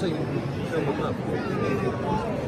Let's see, fill them up.